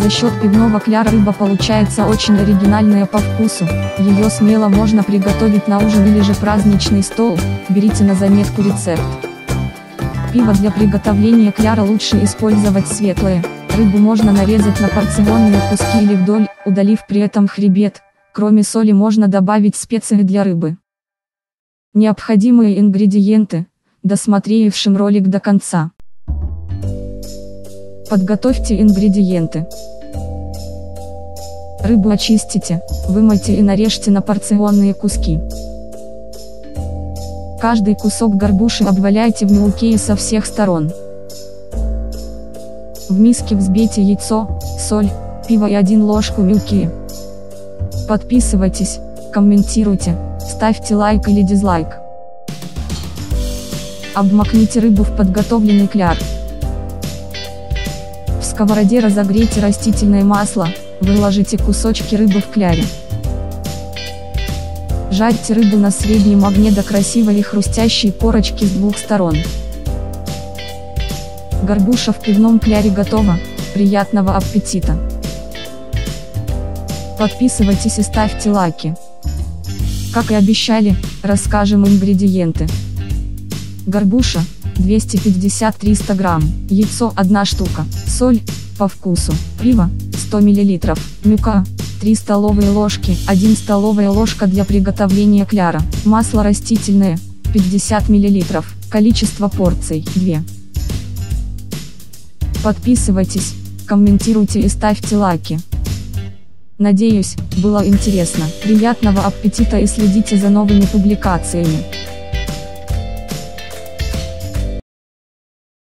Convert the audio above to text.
За счет пивного кляра рыба получается очень оригинальная по вкусу, ее смело можно приготовить на ужин или же праздничный стол, берите на заметку рецепт. Пиво для приготовления кляра лучше использовать светлое, рыбу можно нарезать на порционные куски или вдоль, удалив при этом хребет, кроме соли можно добавить специи для рыбы. Необходимые ингредиенты, досмотревшим ролик до конца. Подготовьте ингредиенты. Рыбу очистите, вымойте и нарежьте на порционные куски. Каждый кусок горбуши обваляйте в мелкие со всех сторон. В миске взбейте яйцо, соль, пиво и 1 ложку мелкие. Подписывайтесь, комментируйте, ставьте лайк или дизлайк. Обмакните рыбу в подготовленный кляр сковороде разогрейте растительное масло, выложите кусочки рыбы в кляре. Жарьте рыбу на среднем огне до красивой и хрустящей корочки с двух сторон. Горбуша в пивном кляре готова, приятного аппетита! Подписывайтесь и ставьте лайки. Как и обещали, расскажем ингредиенты. Горбуша, 250-300 грамм, яйцо 1 штука, соль, по вкусу, пиво, 100 мл, мюка, 3 столовые ложки, 1 столовая ложка для приготовления кляра, масло растительное, 50 мл, количество порций, 2. Подписывайтесь, комментируйте и ставьте лайки. Надеюсь, было интересно, приятного аппетита и следите за новыми публикациями.